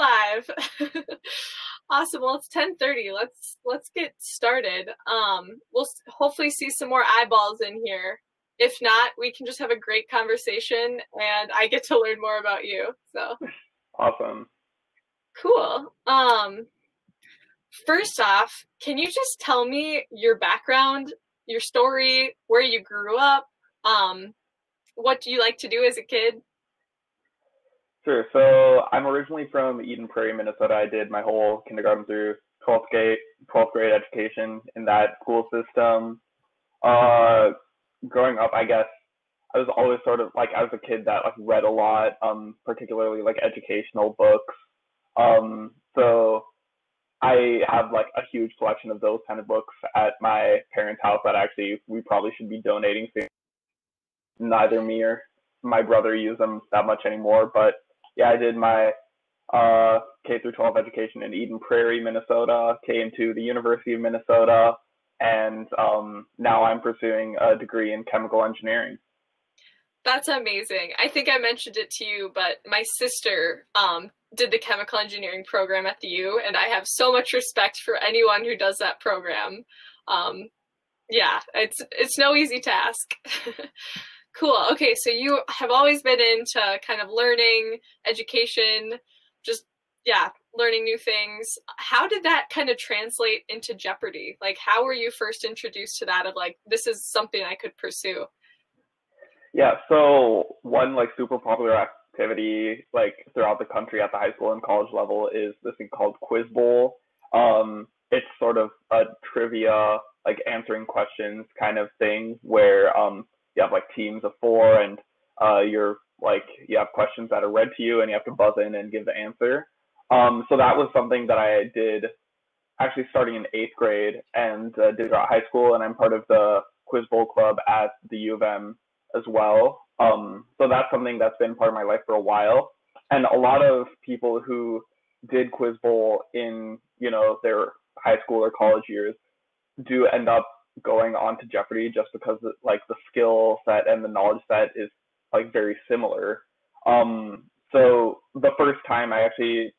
live. awesome. Well, it's 10:30. Let's let's get started. Um, we'll hopefully see some more eyeballs in here. If not, we can just have a great conversation, and I get to learn more about you. So awesome. Cool. Um, first off, can you just tell me your background, your story, where you grew up? Um, what do you like to do as a kid? Sure. So I'm originally from Eden Prairie, Minnesota. I did my whole kindergarten through 12th grade, 12th grade education in that school system. Uh, growing up, I guess I was always sort of like I was a kid that like read a lot, um, particularly like educational books. Um, so I have like a huge collection of those kind of books at my parents' house that actually we probably should be donating to. Neither me or my brother use them that much anymore, but yeah, I did my uh, K through 12 education in Eden Prairie, Minnesota. Came to the University of Minnesota, and um, now I'm pursuing a degree in chemical engineering. That's amazing. I think I mentioned it to you, but my sister um, did the chemical engineering program at the U, and I have so much respect for anyone who does that program. Um, yeah, it's it's no easy task. cool. Okay, so you have always been into kind of learning, education, just yeah, learning new things. How did that kind of translate into Jeopardy? Like, how were you first introduced to that? Of like, this is something I could pursue. Yeah. So one like super popular activity like throughout the country at the high school and college level is this thing called Quiz Bowl. Um, it's sort of a trivia like answering questions kind of thing where um, you have like teams of four and uh, you're like you have questions that are read to you and you have to buzz in and give the answer. Um, so that was something that I did actually starting in eighth grade and uh, did throughout high school, and I'm part of the Quiz Bowl Club at the U of M as well. Um, so that's something that's been part of my life for a while. And a lot of people who did Quiz Bowl in, you know, their high school or college years do end up going on to Jeopardy just because like the skill set and the knowledge set is like very similar. Um, so the first time I actually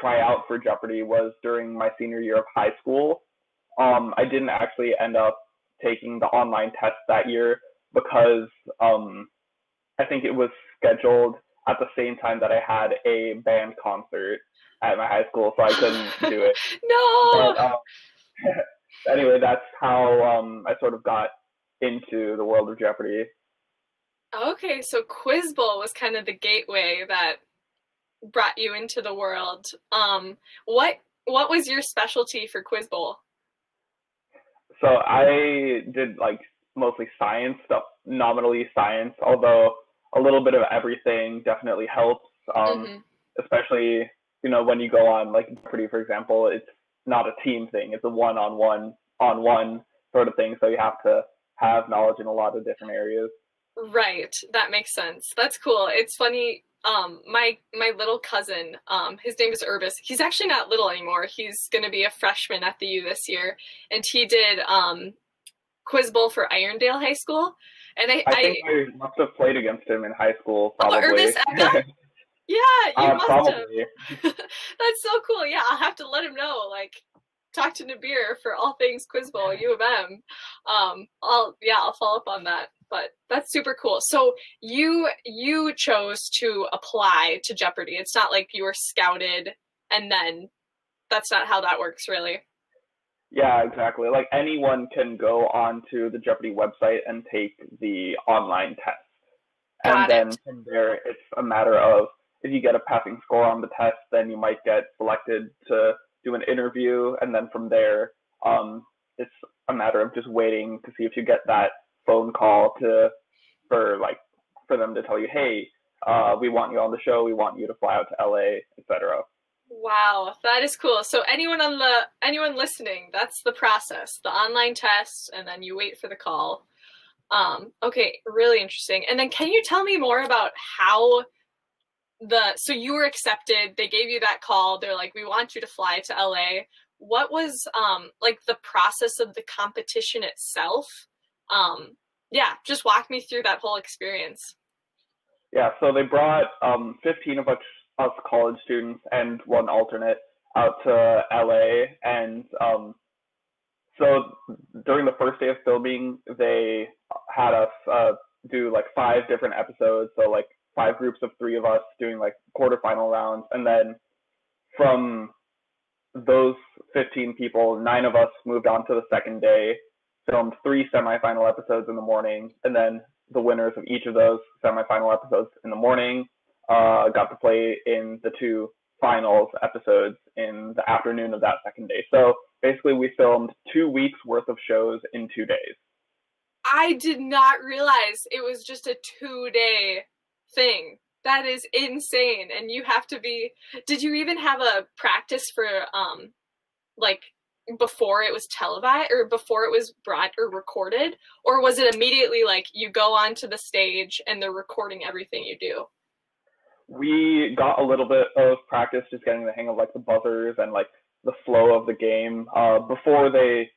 try out for Jeopardy was during my senior year of high school. Um, I didn't actually end up taking the online test that year because um, I think it was scheduled at the same time that I had a band concert at my high school, so I couldn't do it. no. But, um, anyway, that's how um, I sort of got into the world of Jeopardy. Okay, so Quiz Bowl was kind of the gateway that brought you into the world. Um, what what was your specialty for Quiz Bowl? So I did like mostly science stuff, nominally science, although a little bit of everything definitely helps. Um, mm-hmm. Especially, you know, when you go on like Jeopardy, for example, it's not a team thing; it's a one-on-one, on-one sort of thing. So you have to have knowledge in a lot of different areas. Right, that makes sense. That's cool. It's funny um my my little cousin um his name is Urbis. He's actually not little anymore. He's going to be a freshman at the U this year and he did um quiz bowl for Irondale High School. And I I, think I, I must have played against him in high school oh, probably. Oh, yeah, you uh, must probably. have. That's so cool. Yeah, I'll have to let him know like talk to Nibir for all things quiz bowl U of M. Um I'll yeah, I'll follow up on that but that's super cool. So you you chose to apply to Jeopardy. It's not like you were scouted and then that's not how that works really. Yeah, exactly. Like anyone can go onto the Jeopardy website and take the online test. Got and then from there it's a matter of if you get a passing score on the test, then you might get selected to do an interview and then from there um, it's a matter of just waiting to see if you get that phone call to for like for them to tell you, hey, uh, we want you on the show, we want you to fly out to LA, etc. Wow, that is cool. So anyone on the anyone listening, that's the process. The online test and then you wait for the call. Um, okay, really interesting. And then can you tell me more about how the so you were accepted, they gave you that call, they're like, We want you to fly to LA. What was um like the process of the competition itself? Um yeah, just walk me through that whole experience. Yeah, so they brought um, 15 of us us college students and one alternate out to LA. And um, so during the first day of filming, they had us uh, do like five different episodes. So like five groups of three of us doing like quarterfinal rounds, and then from those 15 people, nine of us moved on to the second day, filmed three semifinal episodes in the morning, and then the winners of each of those semifinal episodes in the morning uh, got to play in the two finals episodes in the afternoon of that second day. So basically, we filmed two weeks worth of shows in two days. I did not realize it was just a two day thing. That is insane. And you have to be did you even have a practice for um like before it was televised or before it was brought or recorded? Or was it immediately like you go onto the stage and they're recording everything you do? We got a little bit of practice just getting the hang of like the buzzers and like the flow of the game uh, before they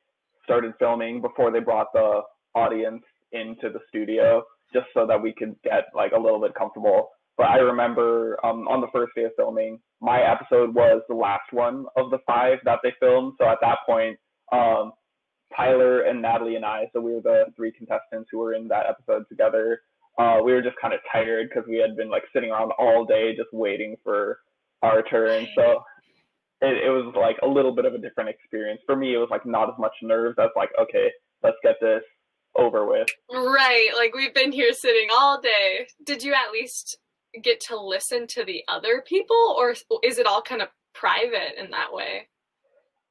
started filming, before they brought the audience into the studio, just so that we could get like a little bit comfortable. But I remember um, on the first day of filming, my episode was the last one of the five that they filmed. So at that point, um, Tyler and Natalie and I, so we were the three contestants who were in that episode together. Uh, we were just kind of tired because we had been like sitting around all day just waiting for our turn. So it, it was like a little bit of a different experience. For me, it was like not as much nerves as like, okay, let's get this over with. Right. Like we've been here sitting all day. Did you at least get to listen to the other people or is it all kind of private in that way?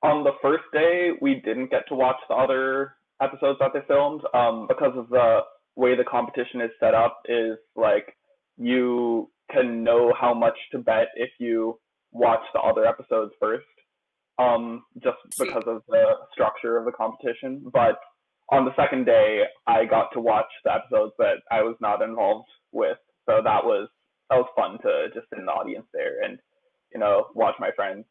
On the first day, we didn't get to watch the other episodes that they filmed um, because of the way the competition is set up is like you can know how much to bet if you watch the other episodes first um, just because of the structure of the competition. But on the second day, I got to watch the episodes that I was not involved with. So that was that was fun to just sit in the audience there and you know watch my friends.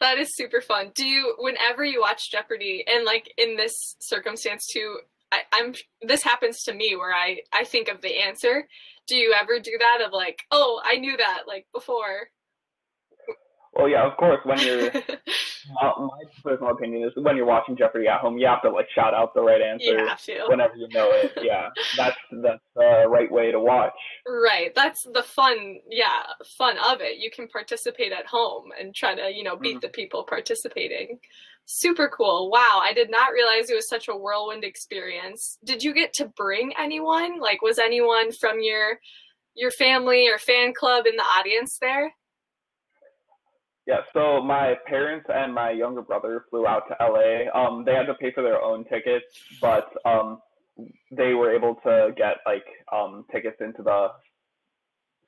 That is super fun. Do you, whenever you watch Jeopardy, and like in this circumstance too, I, I'm this happens to me where I I think of the answer. Do you ever do that of like, oh, I knew that like before? Well, yeah, of course. When you're, uh, my personal opinion is when you're watching Jeopardy at home, you have to like shout out the right answer whenever you know it. Yeah, that's that's the right way to watch. Right. That's the fun. Yeah, fun of it. You can participate at home and try to you know beat mm-hmm. the people participating. Super cool. Wow, I did not realize it was such a whirlwind experience. Did you get to bring anyone? Like, was anyone from your your family or fan club in the audience there? Yeah, so my parents and my younger brother flew out to LA. Um, they had to pay for their own tickets, but um, they were able to get like um, tickets into the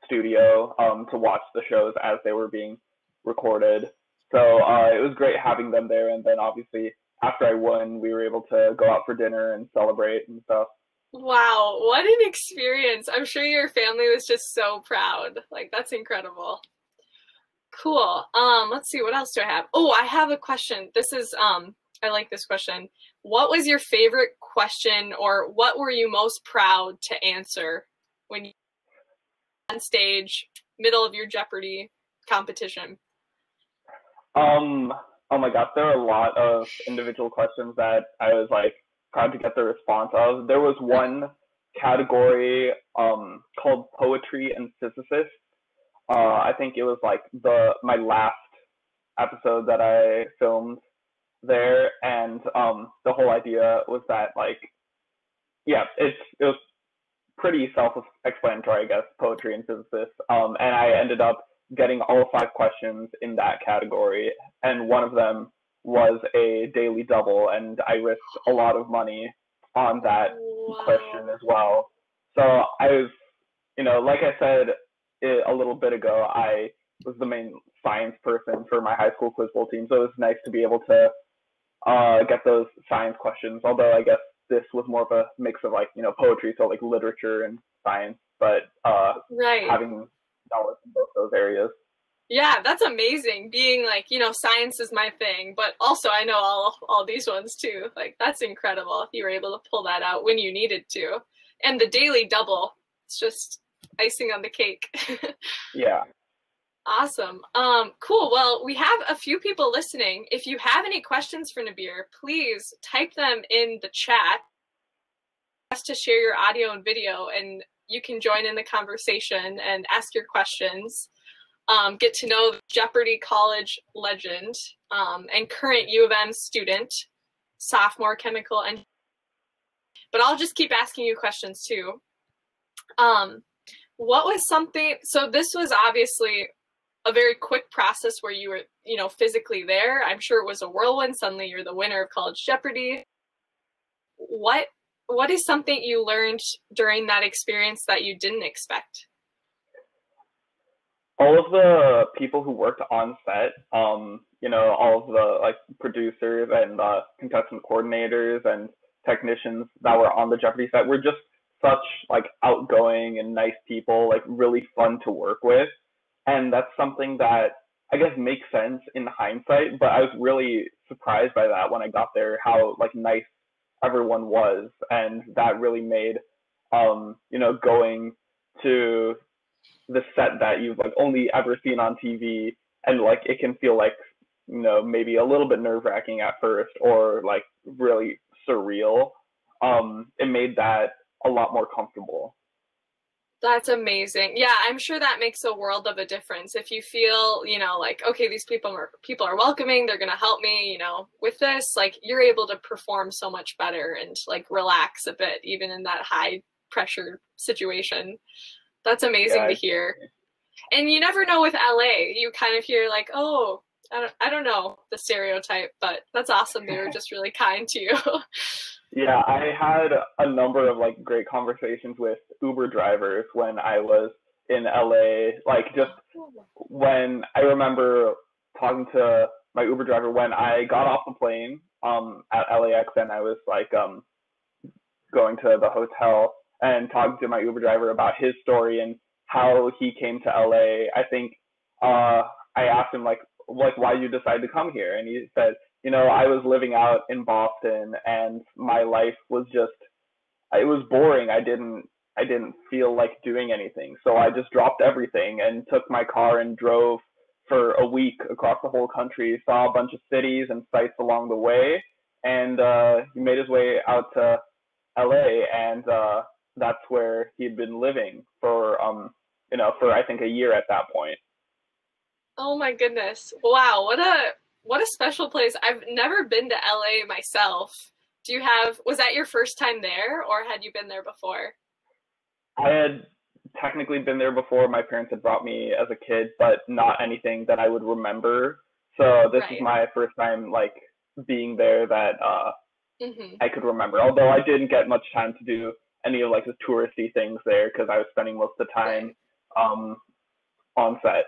studio um, to watch the shows as they were being recorded. So uh, it was great having them there. And then obviously after I won, we were able to go out for dinner and celebrate and stuff. Wow, what an experience! I'm sure your family was just so proud. Like that's incredible. Cool. Um, let's see, what else do I have? Oh, I have a question. This is um I like this question. What was your favorite question or what were you most proud to answer when you on stage, middle of your Jeopardy competition? Um oh my gosh, there are a lot of individual questions that I was like proud to get the response of. There was one category um called poetry and physicists uh, I think it was like the my last episode that I filmed there, and um, the whole idea was that like, yeah, it's it was pretty self-explanatory, I guess, poetry and physicists. Um, and I ended up getting all five questions in that category, and one of them was a daily double, and I risked a lot of money on that wow. question as well. So I was, you know, like I said a little bit ago, I was the main science person for my high school quiz bowl team, so it was nice to be able to uh, get those science questions. Although I guess this was more of a mix of like you know poetry, so like literature and science, but uh, right. having knowledge in both those areas. Yeah, that's amazing. Being like, you know, science is my thing, but also I know all all these ones too. Like that's incredible if you were able to pull that out when you needed to. And the daily double, it's just icing on the cake. yeah. Awesome. Um, cool. Well, we have a few people listening. If you have any questions for Nibir, please type them in the chat. Ask to share your audio and video, and you can join in the conversation and ask your questions. Um, get to know Jeopardy College legend um, and current U of M student, sophomore chemical and. But I'll just keep asking you questions too. Um, what was something? So this was obviously a very quick process where you were, you know, physically there. I'm sure it was a whirlwind. Suddenly you're the winner of College Jeopardy. What what is something you learned during that experience that you didn't expect? All of the people who worked on set, um, you know, all of the like producers and uh, contestant coordinators and technicians that were on the Jeopardy set were just such like outgoing and nice people, like really fun to work with and that's something that I guess makes sense in hindsight. But I was really surprised by that when I got there, how like nice everyone was, and that really made um, you know going to the set that you've like only ever seen on TV, and like it can feel like you know maybe a little bit nerve wracking at first, or like really surreal. Um, it made that a lot more comfortable. That's amazing. Yeah, I'm sure that makes a world of a difference. If you feel, you know, like okay, these people are people are welcoming, they're going to help me, you know, with this, like you're able to perform so much better and like relax a bit even in that high pressure situation. That's amazing yeah, to hear. And you never know with LA. You kind of hear like, "Oh, I don't, I don't know the stereotype, but that's awesome. They were just really kind to you." Yeah, I had a number of like great conversations with Uber drivers when I was in LA. Like just when I remember talking to my Uber driver when I got off the plane um at LAX and I was like um going to the hotel and talking to my Uber driver about his story and how he came to LA. I think uh I asked him like like why you decide to come here and he said you know, I was living out in Boston and my life was just it was boring. I didn't I didn't feel like doing anything. So I just dropped everything and took my car and drove for a week across the whole country, saw a bunch of cities and sites along the way, and uh, he made his way out to LA, and uh, that's where he'd been living for, um, you know, for I think a year at that point. Oh my goodness! Wow, what a what a special place. I've never been to LA myself. Do you have was that your first time there or had you been there before? I had technically been there before. My parents had brought me as a kid, but not anything that I would remember. So this right. is my first time like being there that uh mm-hmm. I could remember. Although I didn't get much time to do any of like the touristy things there because I was spending most of the time right. um on set.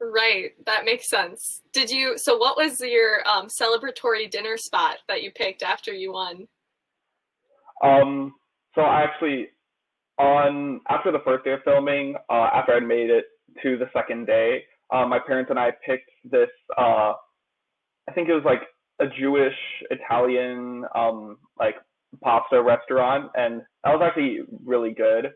Right, that makes sense. Did you? So, what was your um, celebratory dinner spot that you picked after you won? Um, so I actually, on after the first day of filming, uh, after I'd made it to the second day, uh, my parents and I picked this. Uh, I think it was like a Jewish Italian um, like pasta restaurant, and that was actually really good.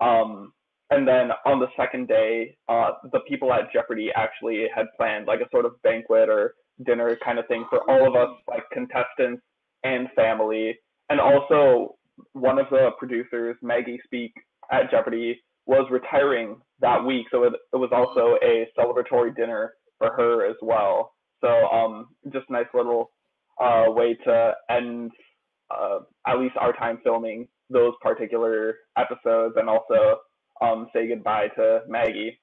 Um, and then on the second day, uh, the people at Jeopardy actually had planned like a sort of banquet or dinner kind of thing for all of us, like contestants and family. And also, one of the producers, Maggie Speak at Jeopardy, was retiring that week, so it, it was also a celebratory dinner for her as well. So, um, just nice little uh, way to end uh, at least our time filming those particular episodes, and also um, say goodbye to Maggie.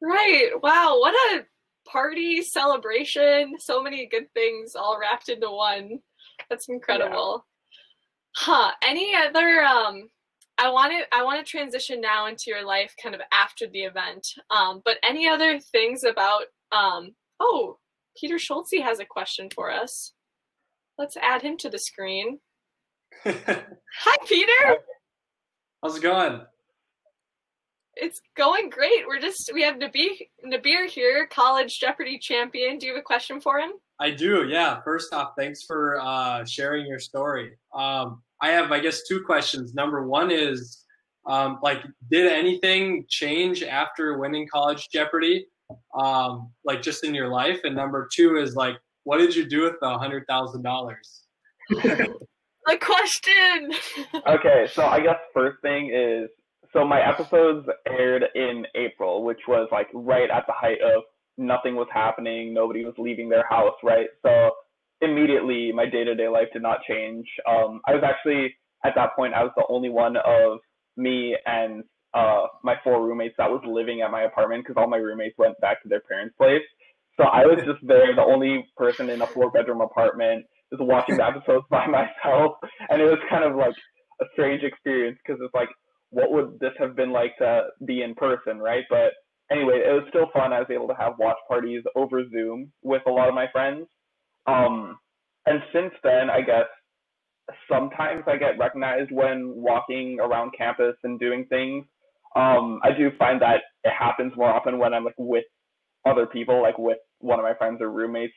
Right. Wow. What a party celebration. So many good things all wrapped into one. That's incredible. Yeah. Huh. Any other um I want to I want to transition now into your life kind of after the event. Um, but any other things about um oh, Peter Schultze has a question for us. Let's add him to the screen. Hi Peter. How's it going? It's going great. We're just we have Nibir Nibir here, college Jeopardy champion. Do you have a question for him? I do. Yeah. First off, thanks for uh, sharing your story. Um, I have, I guess, two questions. Number one is, um, like, did anything change after winning College Jeopardy, um, like just in your life? And number two is like, what did you do with the hundred thousand dollars? The question. okay, so I guess first thing is so my episodes aired in April, which was like right at the height of nothing was happening, nobody was leaving their house, right? So immediately my day-to-day life did not change. Um, I was actually at that point I was the only one of me and uh, my four roommates that was living at my apartment because all my roommates went back to their parents' place. So I was just there, the only person in a four-bedroom apartment, just watching the episodes by myself, and it was kind of like a strange experience because it's like, what would this have been like to be in person, right? But anyway, it was still fun. I was able to have watch parties over Zoom with a lot of my friends. Um, and since then, I guess sometimes I get recognized when walking around campus and doing things. Um, I do find that it happens more often when I'm like with other people, like with one of my friends or roommates.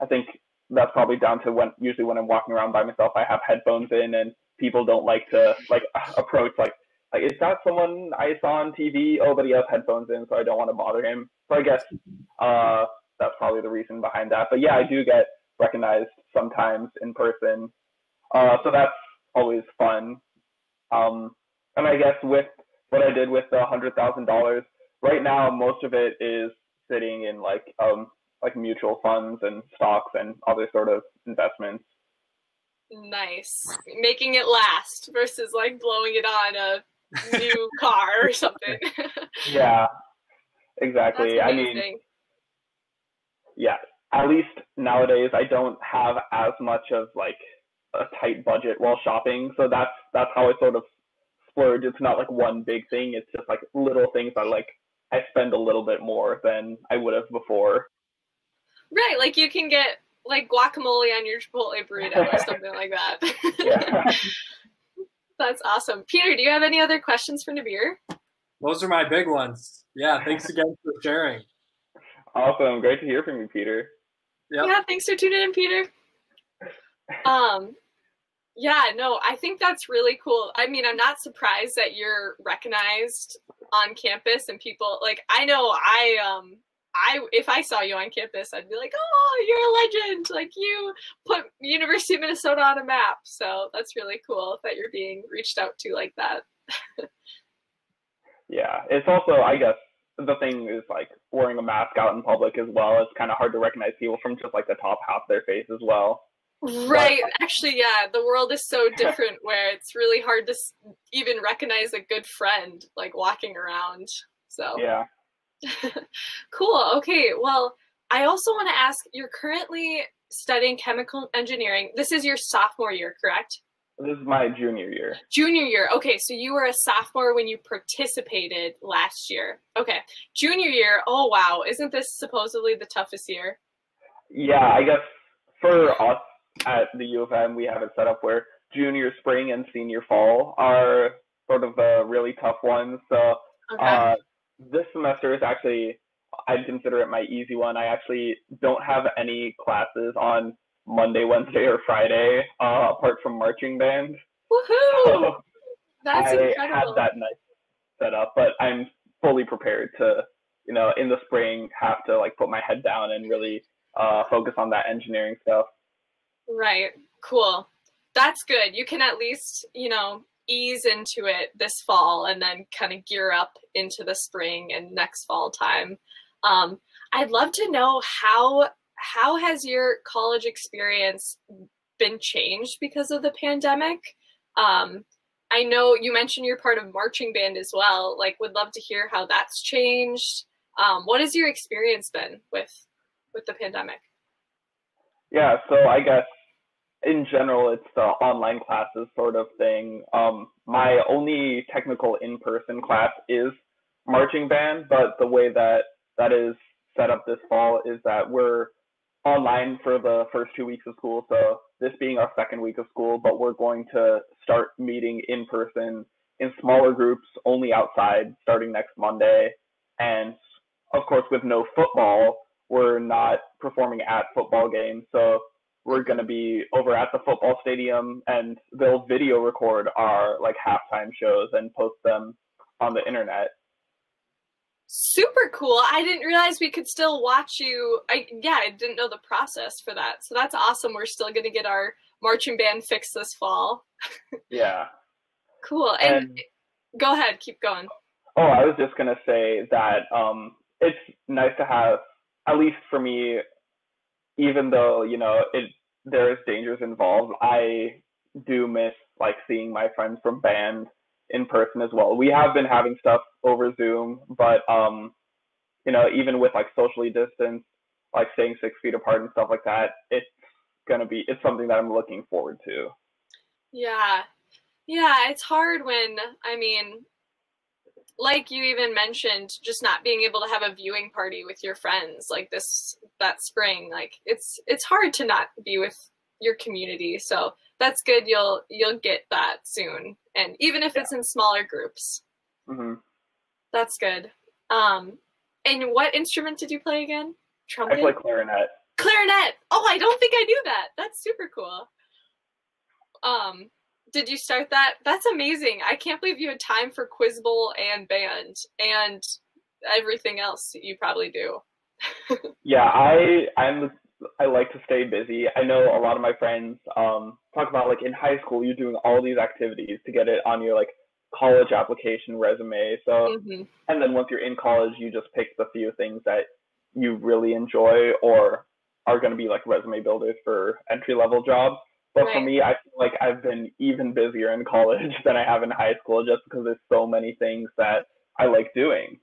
I think that's probably down to when usually when I'm walking around by myself, I have headphones in and people don't like to like approach like like is that someone I saw on TV? Oh, but he has headphones in, so I don't want to bother him. So I guess uh, that's probably the reason behind that. But yeah, I do get recognized sometimes in person, uh, so that's always fun. Um, and I guess with what I did with the hundred thousand dollars, right now most of it is sitting in like um like mutual funds and stocks and other sort of investments. Nice. Making it last versus like blowing it on a new car or something. yeah. Exactly. I mean Yeah. At least nowadays I don't have as much of like a tight budget while shopping. So that's that's how I sort of splurge. It's not like one big thing. It's just like little things that like I spend a little bit more than I would have before. Right, like you can get like guacamole on your Chipotle burrito or something like that. yeah. That's awesome. Peter, do you have any other questions for Nibir? Those are my big ones. Yeah, thanks again for sharing. Awesome. Great to hear from you, Peter. Yep. Yeah, thanks for tuning in, Peter. Um, yeah, no, I think that's really cool. I mean, I'm not surprised that you're recognized on campus and people like I know I um I if I saw you on campus, I'd be like, "Oh, you're a legend! Like you put University of Minnesota on a map." So that's really cool that you're being reached out to like that. yeah, it's also, I guess, the thing is like wearing a mask out in public as well. It's kind of hard to recognize people from just like the top half of their face as well. Right. But, Actually, yeah, the world is so different where it's really hard to even recognize a good friend like walking around. So yeah. Cool. Okay. Well, I also want to ask you're currently studying chemical engineering. This is your sophomore year, correct? This is my junior year. Junior year. Okay, so you were a sophomore when you participated last year. Okay. Junior year. Oh wow, isn't this supposedly the toughest year? Yeah, I guess for us at the U of M, we have it set up where junior spring and senior fall are sort of the really tough ones. So okay. uh, this semester is actually I'd consider it my easy one. I actually don't have any classes on Monday, Wednesday, or Friday uh, apart from marching band. Woohoo! So That's I incredible. had that nice setup, but I'm fully prepared to, you know, in the spring have to like put my head down and really uh, focus on that engineering stuff. Right. Cool. That's good. You can at least, you know, ease into it this fall and then kind of gear up into the spring and next fall time. Um, I'd love to know how how has your college experience been changed because of the pandemic? Um, I know you mentioned you're part of marching band as well. Like, would love to hear how that's changed. Um, what has your experience been with with the pandemic? Yeah, so I guess in general, it's the online classes sort of thing. Um, my only technical in-person class is marching band, but the way that that is set up this fall is that we're online for the first two weeks of school. So this being our second week of school, but we're going to start meeting in person in smaller groups, only outside, starting next Monday. And of course, with no football, we're not performing at football games. So we're going to be over at the football stadium and they'll video record our like halftime shows and post them on the internet. Super cool. I didn't realize we could still watch you. I yeah, I didn't know the process for that. So that's awesome. We're still going to get our marching band fixed this fall. yeah. Cool. And, and, go ahead, keep going. Oh, I was just going to say that um it's nice to have at least for me even though, you know, it there's dangers involved, I do miss like seeing my friends from band in person as well. We have been having stuff over Zoom, but um, you know, even with like socially distanced, like staying six feet apart and stuff like that, it's gonna be it's something that I'm looking forward to. Yeah. Yeah, it's hard when I mean like you even mentioned just not being able to have a viewing party with your friends like this that spring like it's it's hard to not be with your community. So that's good you'll you'll get that soon. And even if yeah. it's in smaller groups. Mm-hmm. that's good. Um and what instrument did you play again? Trumpet i play clarinet. Clarinet! Oh i don't think i knew that. That's super cool. Um did you start that? That's amazing. I can't believe you had time for Quiz Bowl and band and everything else you probably do. yeah, I I'm I like to stay busy. I know a lot of my friends um talk about like in high school you're doing all these activities to get it on your like college application resume. So mm-hmm. and then once you're in college you just pick the few things that you really enjoy or are going to be like resume builders for entry level jobs. But right. for me, I feel like I've been even busier in college than I have in high school just because there's so many things that I like doing.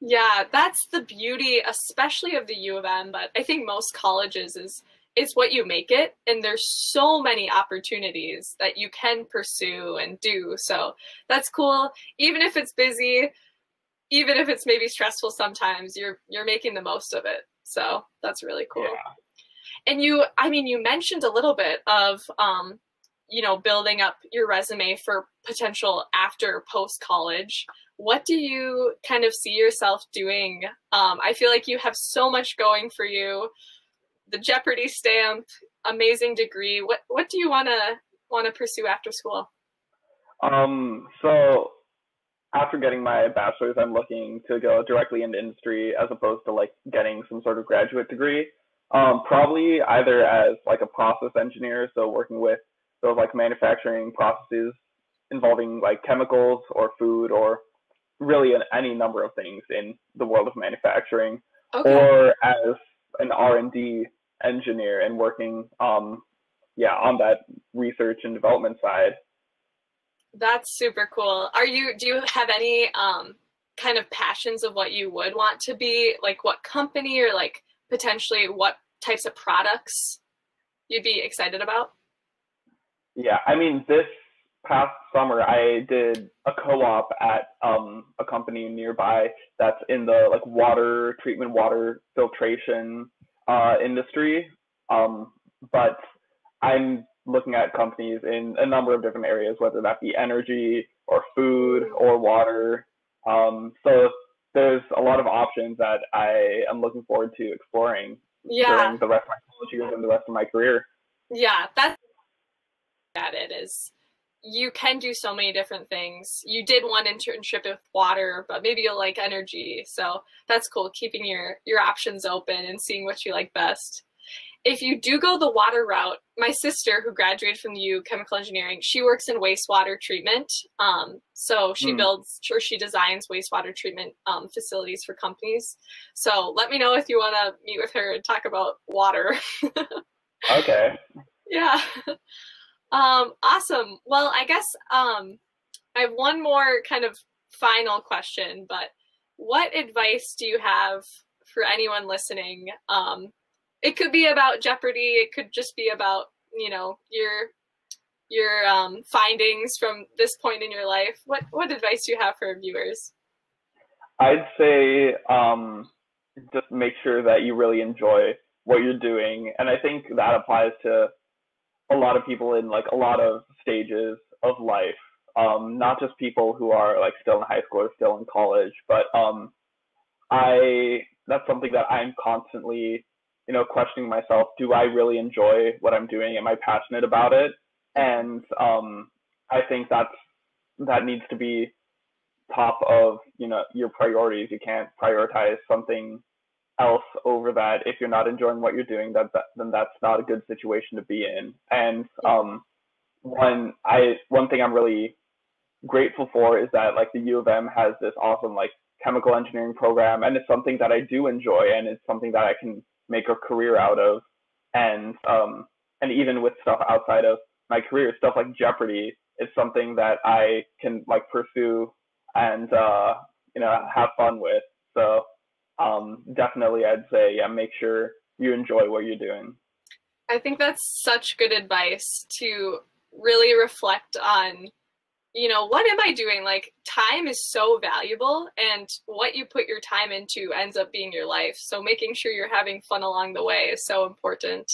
Yeah, that's the beauty, especially of the U of M, but I think most colleges is it's what you make it and there's so many opportunities that you can pursue and do. So that's cool. Even if it's busy, even if it's maybe stressful sometimes, you're you're making the most of it. So that's really cool. Yeah. And you, I mean, you mentioned a little bit of, um, you know, building up your resume for potential after post college. What do you kind of see yourself doing? Um, I feel like you have so much going for you. The Jeopardy stamp, amazing degree. What what do you wanna wanna pursue after school? Um, so after getting my bachelor's, I'm looking to go directly into industry as opposed to like getting some sort of graduate degree. Um, probably either as like a process engineer, so working with those like manufacturing processes involving like chemicals or food or really an, any number of things in the world of manufacturing, okay. or as an R and D engineer and working, um, yeah, on that research and development side. That's super cool. Are you? Do you have any um, kind of passions of what you would want to be? Like what company or like potentially what types of products you'd be excited about? Yeah, I mean, this past summer I did a co-op at um, a company nearby that's in the like water treatment, water filtration uh, industry. Um, but I'm looking at companies in a number of different areas, whether that be energy or food or water. Um, so there's a lot of options that I am looking forward to exploring yeah. during the rest of my college years and the rest of my career. Yeah, that's at it is you can do so many different things. You did one internship with water, but maybe you'll like energy. So that's cool, keeping your your options open and seeing what you like best if you do go the water route, my sister who graduated from the U chemical engineering, she works in wastewater treatment. Um, so she mm. builds or she designs wastewater treatment um, facilities for companies. So let me know if you want to meet with her and talk about water. okay. Yeah. Um, awesome. Well, I guess um, I have one more kind of final question, but what advice do you have for anyone listening um, it could be about Jeopardy. It could just be about you know your your um, findings from this point in your life. What what advice do you have for viewers? I'd say um, just make sure that you really enjoy what you're doing, and I think that applies to a lot of people in like a lot of stages of life. Um, not just people who are like still in high school or still in college, but um, I that's something that I'm constantly you know, questioning myself, do I really enjoy what I'm doing? Am I passionate about it? And um, I think that's that needs to be top of you know your priorities. You can't prioritize something else over that if you're not enjoying what you're doing. That, that then that's not a good situation to be in. And um, one I one thing I'm really grateful for is that like the U of M has this awesome like chemical engineering program, and it's something that I do enjoy, and it's something that I can make a career out of. And um, and even with stuff outside of my career, stuff like Jeopardy, is something that I can like pursue and uh, you know have fun with. So um, definitely, I'd say yeah, make sure you enjoy what you're doing. I think that's such good advice to really reflect on you know, what am I doing? Like, time is so valuable, and what you put your time into ends up being your life. So, making sure you're having fun along the way is so important.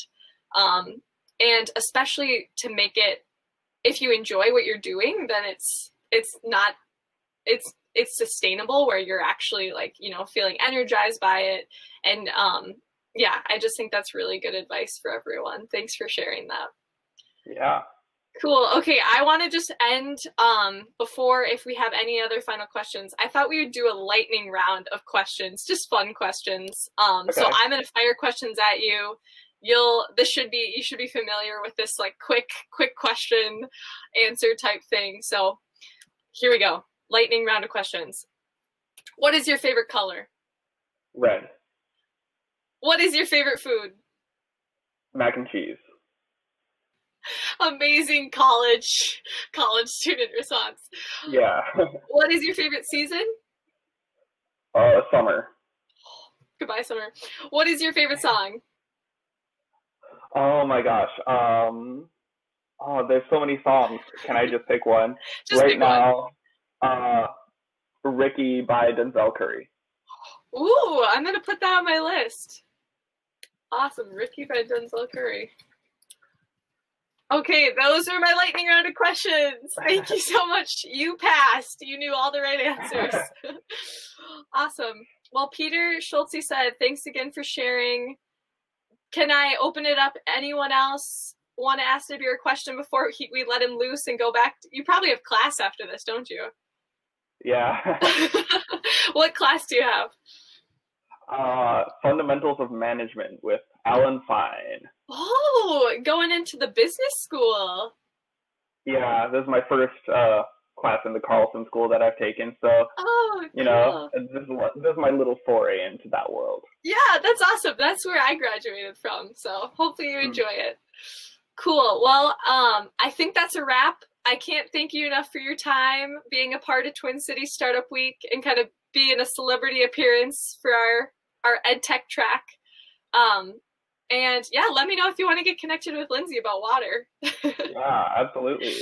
Um, and especially to make it, if you enjoy what you're doing, then it's it's not it's it's sustainable where you're actually like you know feeling energized by it and um yeah i just think that's really good advice for everyone thanks for sharing that yeah Cool. Okay, I want to just end um, before if we have any other final questions. I thought we would do a lightning round of questions, just fun questions. Um, okay. So I'm going to fire questions at you. You'll this should be you should be familiar with this like quick quick question answer type thing. So here we go. Lightning round of questions. What is your favorite color? Red. What is your favorite food? Mac and cheese amazing college college student response. Yeah. what is your favorite season? Uh, summer. Goodbye, summer. What is your favorite song? Oh my gosh. Um. Oh, there's so many songs. Can I just pick one? Just right pick now, one. uh, Ricky by Denzel Curry. Ooh, I'm gonna put that on my list. Awesome, Ricky by Denzel Curry. Okay, those are my lightning round of questions. Thank you so much. You passed. You knew all the right answers. awesome. Well, Peter Schulze said, thanks again for sharing. Can I open it up? Anyone else want to ask Nibir a question before he, we let him loose and go back? To, you probably have class after this, don't you? Yeah. what class do you have? Uh, fundamentals of management with Alan Fine. Oh, going into the business school. Yeah, this is my first uh, class in the Carlson School that I've taken. So, oh, you know, this is, this is my little foray into that world. Yeah, that's awesome. That's where I graduated from. So hopefully you hmm. enjoy mm. it. Cool. Well, um, I think that's a wrap. I can't thank you enough for your time being a part of Twin Cities Startup Week and kind of being a celebrity appearance for our our ed tech track. Um, and yeah, let me know if you want to get connected with Lindsay about water. yeah, absolutely.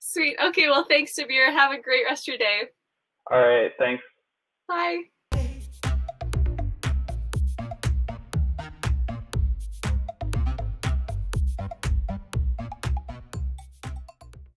Sweet. Okay, well, thanks, Nibir. Have a great rest of your day. All right, thanks. Bye.